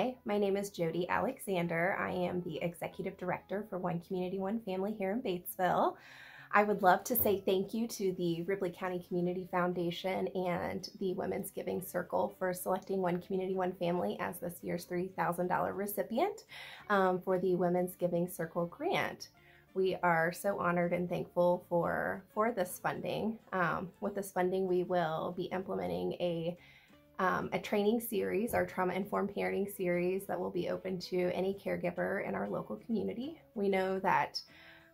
Hi, my name is Jody Alexander. I am the Executive Director for One Community, One Family here in Batesville. I would love to say thank you to the Ripley County Community Foundation and the Women's Giving Circle for selecting One Community, One Family as this year's $3,000 recipient um, for the Women's Giving Circle grant. We are so honored and thankful for, for this funding. Um, with this funding, we will be implementing a um, a training series, our trauma informed parenting series, that will be open to any caregiver in our local community. We know that,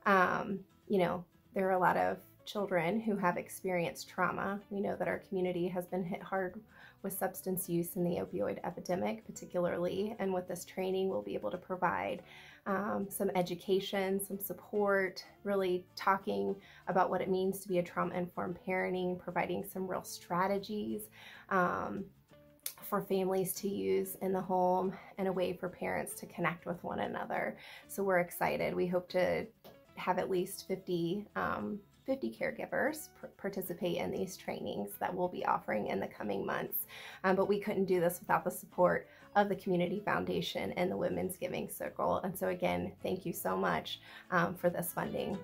um, you know, there are a lot of children who have experienced trauma. We know that our community has been hit hard with substance use and the opioid epidemic, particularly. And with this training, we'll be able to provide um, some education, some support, really talking about what it means to be a trauma informed parenting, providing some real strategies. Um, for families to use in the home and a way for parents to connect with one another. So we're excited. We hope to have at least 50, um, 50 caregivers participate in these trainings that we'll be offering in the coming months. Um, but we couldn't do this without the support of the Community Foundation and the Women's Giving Circle. And so again, thank you so much um, for this funding.